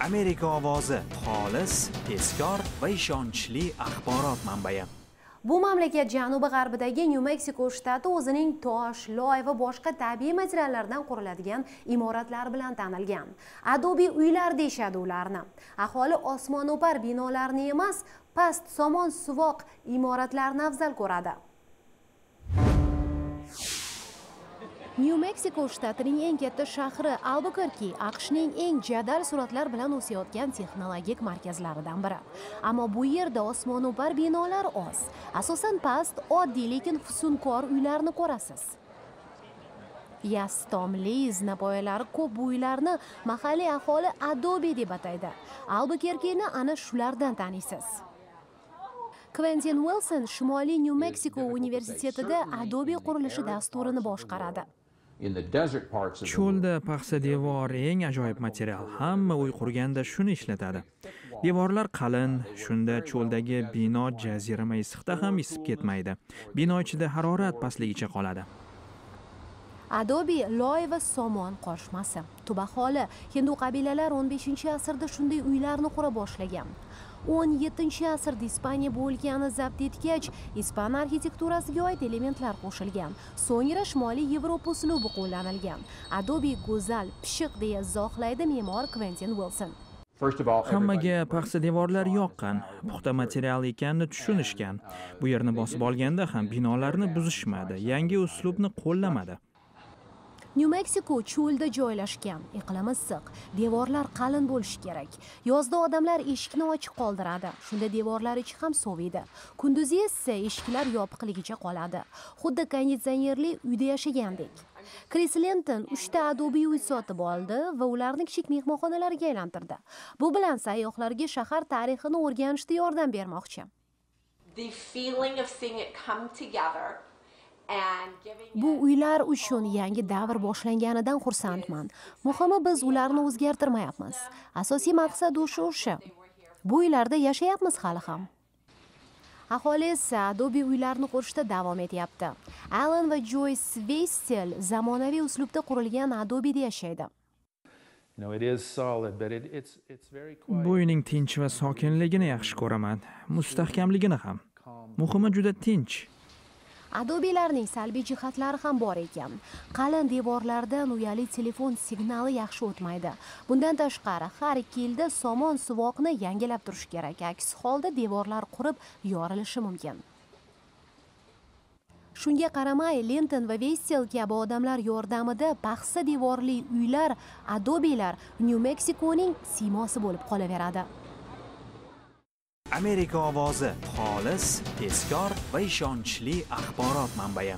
amerika ovozi xolis tezkor va ishonchli axborot manbai. Bu mamlakat janubi g'arbidagi nyu meksiko shtati o'zining tosh loy va boshqa tabiiy materiallardan quriladigan imoratlar bilan tanilgan. Adobe uylar deyishadi ularni. Aholi osmono'par binolarni emas past somon suvoq imoratlarni afzal ko'radi. Nyu meksiko shtatining eng katta shahri albukerki aqshning eng jadal suratlar bilan o'sayotgan texnologik markazlaridan biri. Ammo bu yerda osmono'par binolar oz. Asosan past oddiy lekin fusunkor uylarni ko'rasiz. Yastomli zinapoyalari ko'p bu uylarni mahalliy aholi adobe deb ataydi. Albukerkini ana shulardan taniysiz. Kventin wilson shimoliy nyu meksiko universitetida adobe qurilishi dasturini boshqaradi cho'lda paxsa devor eng ajoyib material. Hamma uy qurganda shuni ishlatadi. Devorlar qalin shunda cho'ldagi bino jazirama issiqda ham isib ketmaydi. Bino ichida harorat pastligicha qoladi. Adobe loy va somon qo'shmasi. Tub aholi hindu qabilalar 15 asrda shunday uylarni qura boshlagan. 17 asrda ispaniya bo'lgani zabt etgach ispan arxitekturasiga oid elementlar qo'shilgan. So'ngra shimoliy yevropa uslubi qo'llanilgan. Adobe go'zal pishiq deya izohlaydi me'mor kventin wilson. Hammaga paxsa devorlar yoqqan puxta material ekanini tushunishgan. Bu yerni bosib olganda ham binolarni buzishmadi yangi uslubni qo'llamadi nyu meksiko cho'lda joylashgan. Iqlim issiq devorlar qalin bo'lishi kerak. Yozda odamlar eshikni ochiq qoldiradi. Shunda devorlar ichi ham soviydi. Kunduzi esa eshiklar yopiqligicha qoladi. Xuddi konditsionerli uyda yashagandek. Kris lenton uchta adobe uy sotib oldi va ularni kichik mehmonxonalarga aylantirdi. Bu bilan sayyohlarga shahar tarixini o'rganishda yordam bermoqchi. The feeling of seeing it come together bu uylar uchun yangi davr boshlanganidan xursandman. muhimi biz ularni o'zgartirmayapmiz. asosiy maqsad o'sha. o'sha bu uylarda yashayapmiz hali ham. Aholi esa adobe uylarni qurishda davom etyapti. Alan va joyce sveystel zamonaviy uslubda qurilgan adobeda yashaydi. Bu uyning tinch va sokinligini yaxshi ko'raman. Mustahkamligini ham. Muhimi juda tinch adobelarning salbiy jihatlari ham bor ekan. Qalin devorlardan uyali telefon signali yaxshi o'tmaydi. Bundan tashqari har ikki yilda somon suvoqni yangilab turish kerak. Aks holda devorlar qurib yorilishi mumkin. Shunga qaramay lenton va vessel kabi odamlar yordamida paxsa devorli uylar adobelar nyu meksikoning siymosi bo'lib qolaveradi. Amerika ovozi xolis tezkor va ishonchli axborot manbai